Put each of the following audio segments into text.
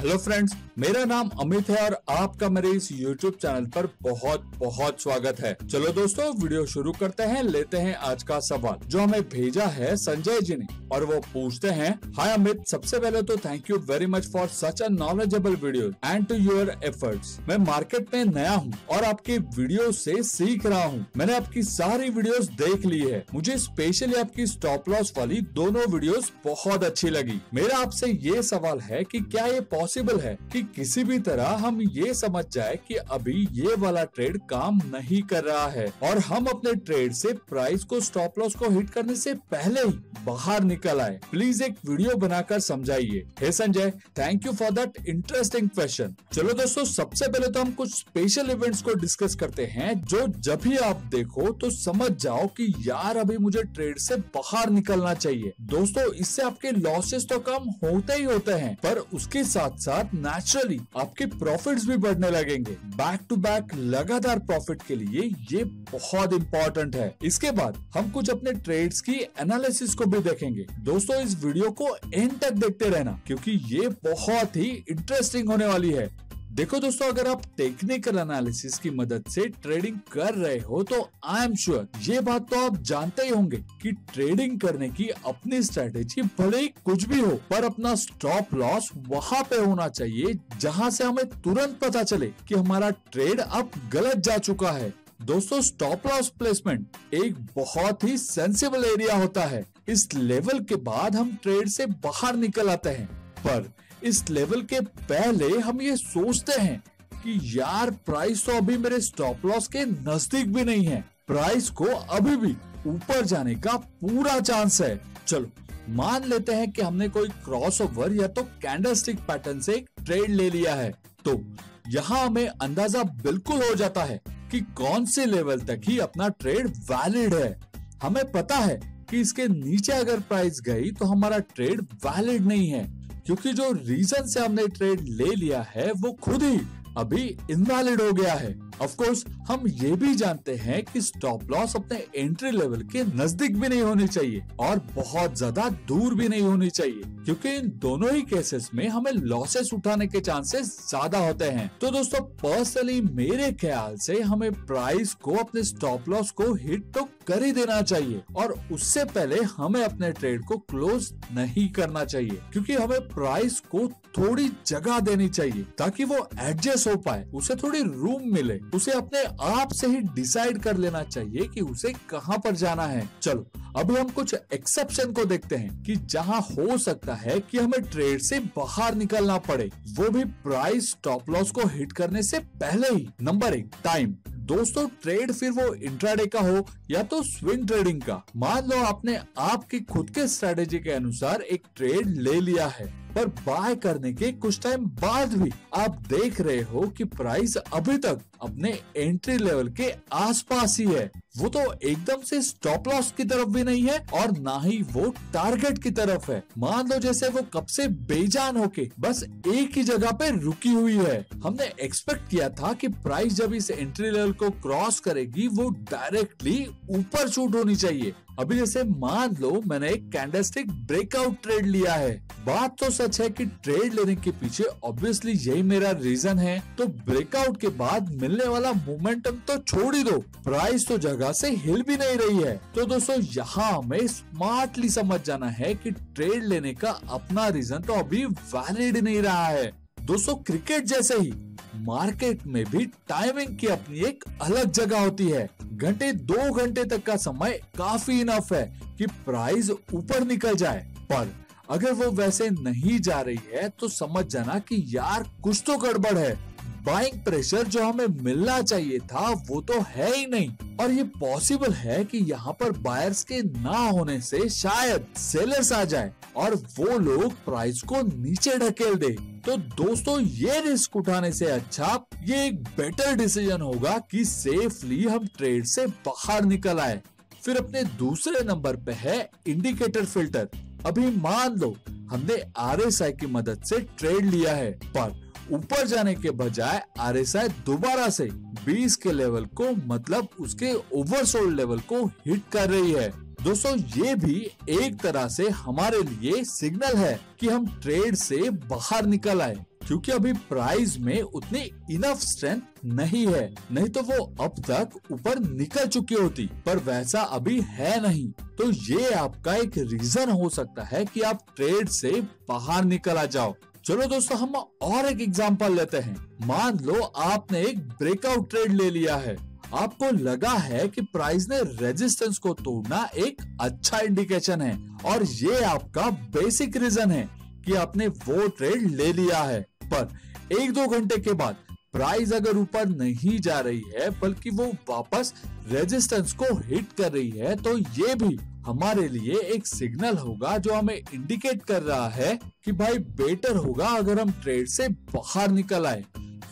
Hello friends मेरा नाम अमित है और आपका मेरे इस यूट्यूब चैनल पर बहुत बहुत स्वागत है। चलो दोस्तों वीडियो शुरू करते हैं, लेते हैं आज का सवाल। जो हमें भेजा है संजय जी ने, और वो पूछते हैं हाय अमित, सबसे पहले तो thank you very much for such a knowledgeable video and to your efforts मैं मार्केट में नया हूँ और आपकी वीडियो से सीख रहा हूँ। मैंने आपकी सारी वीडियोस देख ली है। मुझे स्पेशली आपकी स्टॉप लॉस वाली दोनों वीडियोस बहुत अच्छी लगी। मेरा आपसे ये सवाल है कि क्या ये पॉसिबल है कि किसी भी तरह हम ये समझ जाए कि अभी ये वाला ट्रेड काम नहीं कर रहा है। और हम अपने ट्रेड से प्राइस को स्टॉप लॉस को हिट करने से पहले ही बाहर निकल आए। प्लीज़ एक वीडियो बनाकर समझाइए। Hey Sanjay thank you for that interesting question चलो दोस्तों, सबसे पहले तो हम कुछ स्पेशल इवेंट्स को डिस्कस करते हैं, जो जब भी आप देखो तो समझ जाओ कि यार अभी मुझे ट्रेड से बाहर निकलना चाहिए। दोस्तों, इससे आपके लॉसेस तो कम होते ही होते हैं, पर उसके साथ साथ नेचुरली आपके प्रॉफिट भी बढ़ने लगेंगे। बैक टू बैक लगातार प्रॉफिट के लिए ये बहुत इंपॉर्टेंट है। इसके बाद हम कुछ अपने ट्रेड्स की एनालिसिस को भी देखेंगे। दोस्तों, इस वीडियो को एंड तक देखते रहना, क्योंकि ये बहुत ही इंटरेस्टिंग होने वाली है। देखो दोस्तों, अगर आप टेक्निकल एनालिसिस की मदद से ट्रेडिंग कर रहे हो तो आई एम श्योर ये बात तो आप जानते ही होंगे कि ट्रेडिंग करने की अपनी स्ट्रेटेजी भले ही कुछ भी हो, पर अपना स्टॉप लॉस वहाँ पे होना चाहिए, जहाँ से हमें तुरंत पता चले कि हमारा ट्रेड अब गलत जा चुका है। दोस्तों स्टॉप लॉस प्लेसमेंट एक बहुत ही सेंसिबल एरिया होता है। इस लेवल के बाद हम ट्रेड से बाहर निकल आते हैं। पर इस लेवल के पहले हम ये सोचते हैं कि यार प्राइस तो अभी मेरे स्टॉप लॉस के नज़दीक भी नहीं है। प्राइस को अभी भी ऊपर जाने का पूरा चांस है। चलो, मान लेते हैं कि हमने कोई क्रॉस ओवर या तो कैंडल स्टिक पैटर्न से एक ट्रेड ले लिया है। तो यहाँ हमें अंदाज़ा बिल्कुल हो जाता है कि कौन से लेवल तक ही अपना ट्रेड वैलिड है। हमें पता है कि इसके नीचे अगर प्राइस गई तो हमारा ट्रेड वैलिड नहीं है। क्योंकि जो रीजन से हमने ट्रेड ले लिया है, वो खुद ही अभी इनवैलिड हो गया है। ऑफ़ कोर्स हम ये भी जानते हैं कि स्टॉप लॉस अपने एंट्री लेवल के नज़दीक भी नहीं होनी चाहिए और बहुत ज़्यादा दूर भी नहीं होनी चाहिए, क्योंकि इन दोनों ही केसेस में हमें लॉसेस उठाने के चांसेस ज़्यादा होते हैं। तो दोस्तों पर्सनली मेरे ख्याल से हमें प्राइस को, अपने स्टॉप लॉस को हिट तो कर ही देना चाहिए और उससे पहले हमें अपने ट्रेड को क्लोज नहीं करना चाहिए, क्योंकि हमें प्राइस को थोड़ी जगह देनी चाहिए ताकि वो एडजस्ट हो पाए, उसे थोड़ी रूम मिले। उसे अपने आप से ही डिसाइड कर लेना चाहिए कि उसे कहाँ पर जाना है। चलो अभी हम कुछ एक्सेप्शन को देखते हैं कि जहाँ हो सकता है कि हमें ट्रेड से बाहर निकलना पड़े। वो भी प्राइस स्टॉप लॉस को हिट करने से पहले ही। नंबर एक टाइम दोस्तों ट्रेड फिर वो इंट्राडे का हो या तो स्विंग ट्रेडिंग का। मान लो आपने आपकी खुद के स्ट्रेटेजी के अनुसार एक ट्रेड ले लिया है, पर बाय करने के कुछ टाइम बाद भी आप देख रहे हो कि प्राइस अभी तक अपने एंट्री लेवल के आसपास ही है। वो तो एकदम से स्टॉप लॉस की तरफ़ भी नहीं है और ना ही वो टारगेट की तरफ़ है। मान लो जैसे वो कब से बेजान होके बस एक ही जगह पे रुकी हुई है। हमने एक्सपेक्ट किया था कि प्राइस जब इस एंट्री लेवल को क्रॉस करेगी, वो डायरेक्टली ऊपर शूट होनी चाहिए। अभी जैसे मान लो मैंने एक कैंडलस्टिक ब्रेकआउट ट्रेड लिया है। बात तो सच है कि ट्रेड लेने के पीछे ऑब्वियसली यही मेरा रीजन है। तो ब्रेकआउट के बाद मिलने वाला मोमेंटम तो छोड़ ही दो। प्राइस तो जगह से हिल भी नहीं रही है। तो दोस्तों, यहाँ हमें स्मार्टली समझ जाना है कि ट्रेड लेने का अपना रीजन तो अभी वैलिड नहीं रहा है। दोस्तों क्रिकेट जैसे ही मार्केट में भी टाइमिंग की अपनी एक अलग जगह होती है। घंटे, दो घंटे तक का समय काफ़ी इनफ है कि प्राइस ऊपर निकल जाए। पर अगर वो वैसे नहीं जा रही है तो समझ जाना कि यार कुछ तो गड़बड़ है। बाइंग प्रेशर जो हमें मिलना चाहिए था, वो तो है ही नहीं। और ये पॉसिबल है कि यहाँ पर बायर्स के ना होने से शायद सेलर्स आ जाए और वो लोग प्राइस को नीचे ढकेल दे। तो दोस्तों, ये रिस्क उठाने से अच्छा ये एक बेटर डिसीज़न होगा कि सेफली हम ट्रेड से बाहर निकल आए। फिर अपने दूसरे नंबर पे है इंडिकेटर फ़िल्टर अभी मान लो, हमने RSI की मदद से ट्रेड लिया है, पर ऊपर जाने के बजाय आर दोबारा से 20 के लेवल को मतलब उसके ओवरसोल्ड लेवल को हिट कर रही है। दोस्तों, ये भी एक तरह से हमारे लिए सिग्नल है कि हम ट्रेड से बाहर निकल आए, क्योंकि अभी प्राइस में उतनी इनफ स्ट्रेंथ नहीं है। नहीं तो वो अब तक ऊपर निकल चुकी होती, पर वैसा अभी है नहीं। तो ये आपका एक रीजन हो सकता है कि आप ट्रेड से बाहर निकल आ जाओ। चलो दोस्तों, हम और एक एग्ज़ाम्पल लेते हैं। मान लो आपने एक ब्रेकआउट ट्रेड ले लिया है। आपको लगा है कि प्राइस ने रेजिस्टेंस को तोड़ना एक अच्छा इंडिकेशन है और ये आपका बेसिक रीजन है कि आपने वो ट्रेड ले लिया है। पर एक दो घंटे के बाद प्राइस अगर ऊपर नहीं जा रही है, बल्कि वो वापस रेजिस्टेंस को हिट कर रही है तो ये भी हमारे लिए एक सिग्नल होगा जो हमें इंडिकेट कर रहा है कि भाई बेटर होगा अगर हम ट्रेड से बाहर निकल आए।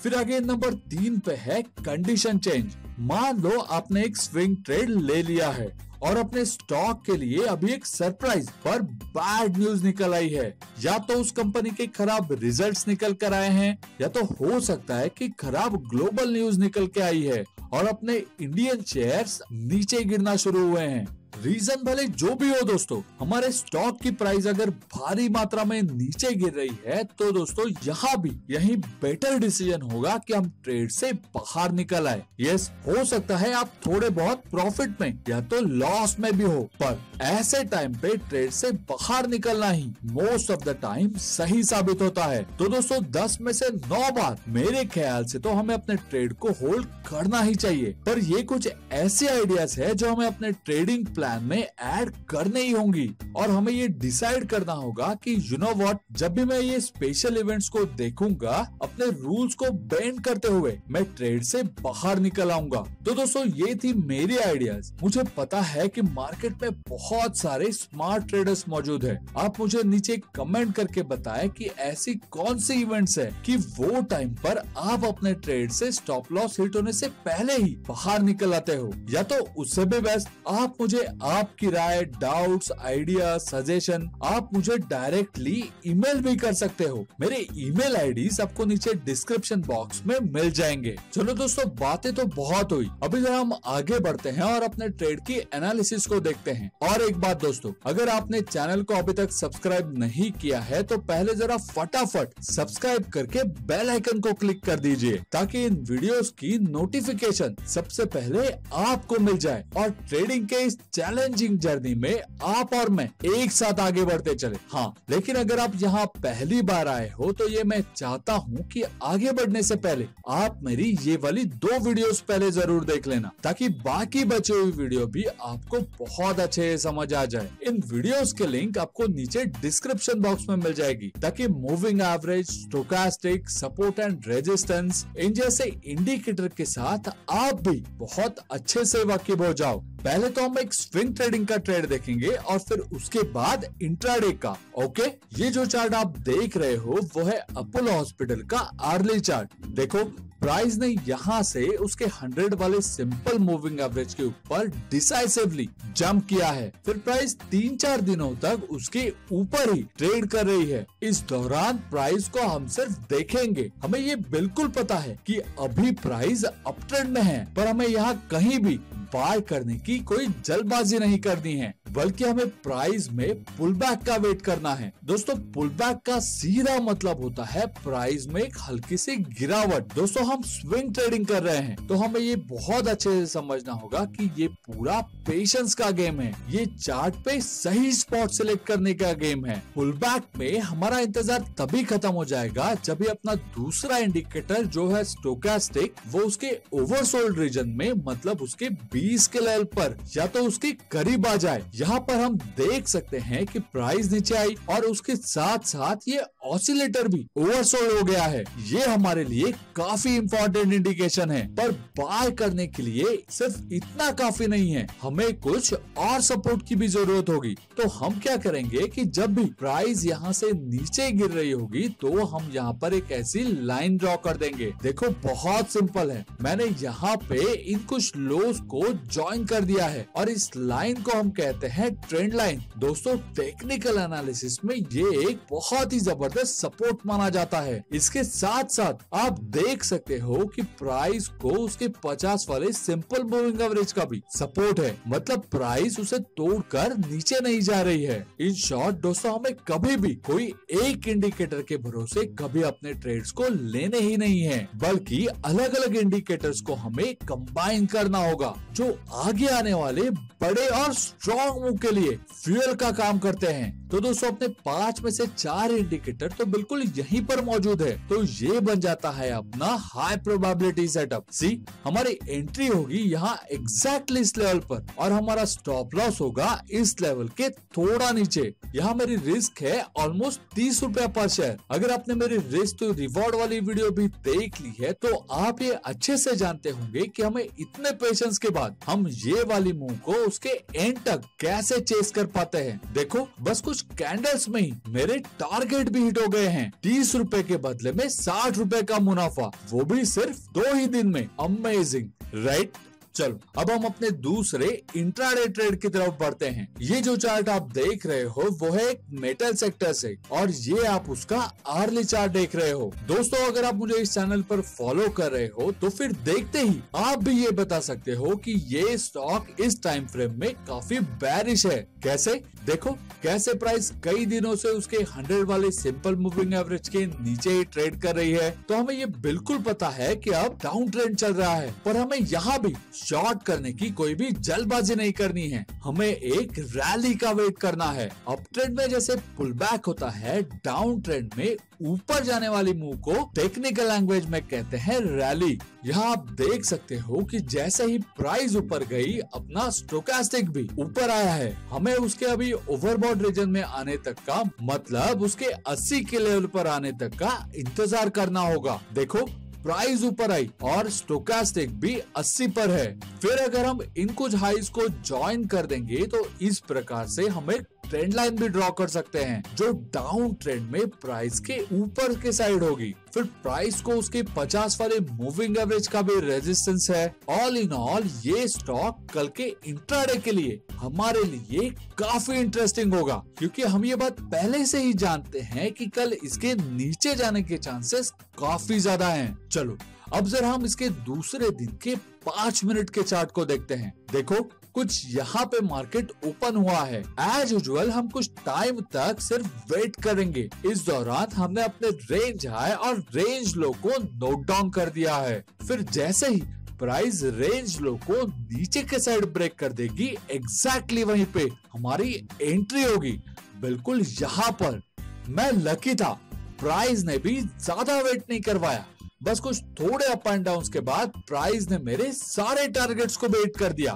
फिर आगे नंबर तीन पे है कंडीशन चेंज मान लो आपने एक स्विंग ट्रेड ले लिया है और अपने स्टॉक के लिए अभी एक सरप्राइज़ पर बैड न्यूज़ निकल आई है। या तो उस कंपनी के खराब रिजल्ट्स निकल कर आए हैं, या तो हो सकता है कि खराब ग्लोबल न्यूज़ निकल के आई है और अपने इंडियन शेयर्स नीचे गिरना शुरू हुए हैं। रीजन भले जो भी हो दोस्तों, हमारे स्टॉक की प्राइस अगर भारी मात्रा में नीचे गिर रही है तो दोस्तों यहाँ भी यही बेटर डिसीज़न होगा कि हम ट्रेड से बाहर निकल आए। यस हो सकता है आप थोड़े बहुत प्रॉफिट में या तो लॉस में भी हो, पर ऐसे टाइम पे ट्रेड से बाहर निकलना ही मोस्ट ऑफ़ द टाइम सही साबित होता है। तो दोस्तों, दस में से नौ बार मेरे ख्याल से तो हमें अपने ट्रेड को होल्ड करना ही चाहिए। पर ये कुछ ऐसे आइडियाज़ है जो हमें अपने ट्रेडिंग प्लान में ऐड करने ही होंगी। और हमें ये डिसाइड करना होगा कि यू नो व्हाट जब भी मैं ये स्पेशल इवेंट्स को देखूँगा, अपने रूल्स को बेंड करते हुए, मैं ट्रेड से बाहर निकल आऊँगा। तो दोस्तों, ये थी मेरी आइडियाज़ मुझे पता है कि मार्केट में बहुत सारे स्मार्ट ट्रेडर्स मौजूद है। आप मुझे नीचे कमेंट करके बताएँ कि ऐसी कौन सी इवेंट्स है कि वो टाइम पर आप अपने ट्रेड से स्टॉप लॉस हिट होने से पहले ही बाहर निकल आते हो। या तो उससे भी बेस्ट आप मुझे आपकी राय डाउट्स आइडिया सजेशन आप मुझे डायरेक्टली ईमेल भी कर सकते हो। मेरे ईमेल आईडी आपको नीचे डिस्क्रिप्शन बॉक्स में मिल जाएँगे। चलो दोस्तों, बातें तो बहुत हुई। अभी जरा हम आगे बढ़ते हैं और अपने ट्रेड की एनालिसिस को देखते हैं। और एक बात दोस्तों, अगर आपने चैनल को अभी तक सब्सक्राइब नहीं किया है तो पहले जरा फटाफट सब्सक्राइब करके बेल आइकन को क्लिक कर दीजिए, ताकि इन वीडियोस की नोटिफिकेशन सबसे पहले आपको मिल जाए। और ट्रेडिंग के इस चैलेंजिंग जर्नी में आप और मैं एक साथ आगे बढ़ते चले। हाँ लेकिन अगर आप यहाँ पहली बार आए हो तो ये मैं चाहता हूँ कि आगे बढ़ने से पहले आप मेरी ये वाली दो वीडियोस पहले ज़रूर देख लेना, ताकि बाकी बचे हुए वीडियो भी आपको बहुत अच्छे समझ आ जाए। इन वीडियोस के लिंक आपको नीचे डिस्क्रिप्शन बॉक्स में मिल जाएगी, ताकि moving average stochastic support and resistance इन जैसे इंडिकेटर के साथ आप भी बहुत अच्छे से वाकिफ हो जाओ। पहले तो हम एक स्विंग ट्रेडिंग का ट्रेड देखेंगे और फिर उसके बाद इंट्राडे का ओके ये जो चार्ट आप देख रहे हो, वो है अपोलो हॉस्पिटल का आर्ली चार्ट देखो प्राइस ने यहाँ से उसके 100 वाले सिंपल मूविंग एवरेज के ऊपर डिसाइसिवली जंप किया है। फिर प्राइस तीन चार दिनों तक उसके ऊपर ही ट्रेड कर रही है। इस दौरान प्राइस को हम सिर्फ़ देखेंगे। हमें ये बिल्कुल पता है कि अभी प्राइस अप ट्रेंड में है, पर हमें यहाँ कहीं भी बाय करने की कोई जल्दबाजी नहीं करनी है, बल्कि हमें प्राइस में पुल बैक का वेट करना है। दोस्तों पुल बैक का सीधा मतलब होता है प्राइस में एक हल्की सी गिरावट। दोस्तों, हम स्विंग ट्रेडिंग कर रहे हैं तो हमें ये बहुत अच्छे से समझना होगा कि ये पूरा पेशेंस का गेम है। ये चार्ट पे सही स्पॉट सिलेक्ट करने का गेम है। पुल बैक में हमारा इंतज़ार तभी खत्म हो जाएगा जब अपना दूसरा इंडिकेटर जो है स्टोकास्टिक वो उसके ओवरसोल्ड रीजन में मतलब उसके 20 के लेवल पर, या तो उसके करीब आ जाए। यहाँ पर हम देख सकते हैं कि प्राइस नीचे आई और उसके साथ साथ ये ऑसिलेटर भी ओवरसोल्ड हो गया है। ये हमारे लिए काफ़ी इम्पोर्टेंट इंडिकेशन है। पर बाय करने के लिए सिर्फ़ इतना काफ़ी नहीं है। हमें कुछ और सपोर्ट की भी ज़रूरत होगी। तो हम क्या करेंगे कि जब भी प्राइस यहाँ से नीचे गिर रही होगी तो हम यहाँ पर एक ऐसी लाइन ड्रॉ कर देंगे। देखो, बहुत सिंपल है। मैंने यहाँ पे इन कुछ लोस को ज्वाइन कर दिया है। और इस लाइन को हम कहते हैं ट्रेंड लाइन दोस्तों टेक्निकल एनालिसिस में ये एक बहुत ही ज़बरदस्त सपोर्ट माना जाता है। इसके साथ साथ आप देख सकते हो कि प्राइस को उसके 50 वाले सिंपल मूविंग एवरेज का भी सपोर्ट है। मतलब प्राइस उसे तोड़कर नीचे नहीं जा रही है। इन शॉर्ट दोस्तों, हमें कभी भी कोई एक इंडिकेटर के भरोसे कभी अपने ट्रेड्स को लेने ही नहीं है। बल्कि अलग अलग इंडिकेटर्स को हमें कंबाइन करना होगा जो आगे आने वाले बड़े और स्ट्रॉन्ग मूव के लिए फ्यूल का काम करते हैं। तो दोस्तों, अपने पाँच में से चार इंडिकेटर तो बिल्कुल यहीं पर मौजूद है। तो ये बन जाता है अपना हाई प्रोबेबिलिटी सेटअप सी हमारी एंट्री होगी यहाँ एग्जैक्टली इस लेवल पर और हमारा स्टॉप लॉस होगा इस लेवल के थोड़ा नीचे। यहाँ मेरी रिस्क है ऑलमोस्ट तीस रुपया पर शेयर अगर आपने मेरी रिस्क तो रिवॉर्ड वाली वीडियो भी देख ली है तो आप ये अच्छे से जानते होंगे कि हमें इतने पेशेंस के बाद हम ये वाली मूव को उसके एंड तक कैसे चेस कर पाते हैं। देखो, बस कुछ कैंडल्स में ही मेरे टारगेट भी हिट हो गए हैं। तीस रूपए के बदले में साठ रूपए का मुनाफा, वो भी सिर्फ़ दो ही दिन में। अमेजिंग राइट चलो, अब हम अपने दूसरे इंट्राडे ट्रेड की तरफ़ बढ़ते हैं। ये जो चार्ट आप देख रहे हो, वो है एक मेटल सेक्टर से, और ये आप उसका आर्ली चार्ट देख रहे हो। दोस्तों, अगर आप मुझे इस चैनल पर फॉलो कर रहे हो तो फिर देखते ही आप भी ये बता सकते हो कि ये स्टॉक इस टाइम फ्रेम में काफ़ी बैरिश है। कैसे? देखो, कैसे प्राइस कई दिनों से उसके हंड्रेड वाले सिंपल मूविंग एवरेज के नीचे ही ट्रेड कर रही है। तो हमें ये बिल्कुल पता है कि अब डाउन ट्रेंड चल रहा है, पर हमें यहाँ भी शॉर्ट करने की कोई भी जल्दबाजी नहीं करनी है। हमें एक रैली का वेट करना है। अप ट्रेंड में जैसे पुल बैक होता है डाउन ट्रेंड में ऊपर जाने वाली मूव को टेक्निकल लैंग्वेज में कहते हैं रैली यहाँ आप देख सकते हो कि जैसे ही प्राइस ऊपर गई, अपना स्टोकास्टिक भी ऊपर आया है। हमें उसके अभी ओवरबॉड रीजन में आने तक का मतलब उसके 80 के लेवल पर आने तक का इंतज़ार करना होगा। देखो प्राइस ऊपर आई और स्टोकास्टिक भी 80 पर है। फिर अगर हम इन कुछ हाइज को ज्वाइन कर देंगे तो इस प्रकार से हमें ट्रेंड लाइन भी ड्रॉ कर सकते हैं, जो डाउन ट्रेंड में प्राइस के ऊपर के साइड होगी। फिर प्राइस को उसके 50 वाले मूविंग एवरेज का भी रेजिस्टेंस है। ऑल इन ऑल ये स्टॉक कल के इंट्राडे के लिए हमारे लिए काफ़ी इंटरेस्टिंग होगा। क्योंकि हम ये बात पहले से ही जानते हैं कि कल इसके नीचे जाने के चांसेस काफ़ी ज़्यादा हैं। चलो, अब जरा हम इसके दूसरे दिन के पाँच मिनट के चार्ट को देखते हैं। देखो कुछ यहाँ पे मार्केट ओपन हुआ है। एज यूजल हम कुछ टाइम तक सिर्फ़ वेट करेंगे। इस दौरान हमने अपने रेंज हाई और रेंज लो को नोट डाउन कर दिया है। फिर जैसे ही प्राइस रेंज लो को नीचे के साइड ब्रेक कर देगी एग्जैक्टली वहीं पे हमारी एंट्री होगी। बिल्कुल यहाँ पर। मैं लकी था। प्राइस ने भी ज़्यादा वेट नहीं करवाया। बस कुछ थोड़े अप एंड डाउन के बाद प्राइस ने मेरे सारे टारगेट्स को बेट कर दिया।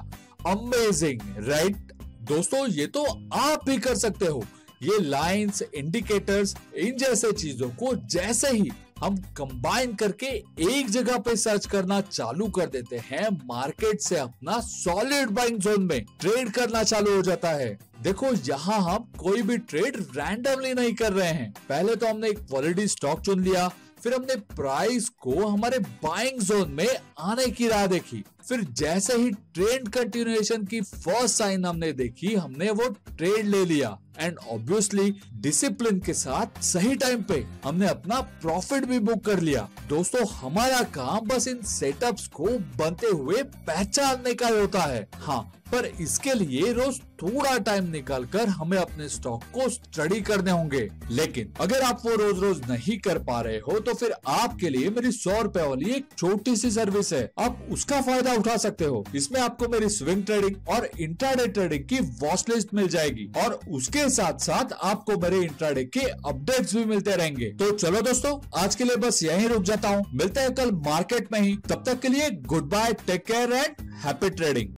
अमेजिंग राइट दोस्तों, ये तो आप भी कर सकते हो। ये लाइंस इंडिकेटर्स इन जैसे चीज़ों को जैसे ही हम कंबाइन करके एक जगह पे सर्च करना चालू कर देते हैं मार्केट से अपना सॉलिड बाइंग जोन में ट्रेड करना चालू हो जाता है। देखो, यहाँ हम कोई भी ट्रेड रैंडमली नहीं कर रहे हैं। पहले तो हमने एक क्वालिटी स्टॉक चुन लिया, फिर हमने प्राइस को हमारे बाइंग जोन में आने की राह देखी। फिर जैसे ही ट्रेंड कंटिन्यूएशन की फ़र्स्ट साइन हमने देखी, हमने वो ट्रेड ले लिया। एंड ऑब्वियसली डिसिप्लिन के साथ सही टाइम पे हमने अपना प्रॉफिट भी बुक कर लिया। दोस्तों, हमारा काम बस इन सेटअप्स को बनते हुए पहचानने का होता है। हाँ पर इसके लिए रोज थोड़ा टाइम निकाल कर हमें अपने स्टॉक को स्टडी करने होंगे। लेकिन अगर आप वो रोज रोज नहीं कर पा रहे हो तो फिर आपके लिए मेरी सौ रुपए वाली एक छोटी सी सर्विस है। आप उसका फ़ायदा उठा सकते हो। इसमें आपको मेरी स्विंग ट्रेडिंग और इंट्राडे ट्रेडिंग की वॉच लिस्ट मिल जाएगी। और उसके साथ साथ आपको मेरे इंट्राडे के अपडेट्स भी मिलते रहेंगे। तो चलो दोस्तों, आज के लिए बस यही रुक जाता हूँ। मिलते हैं कल मार्केट में ही। तब तक के लिए good bye take care and happy trading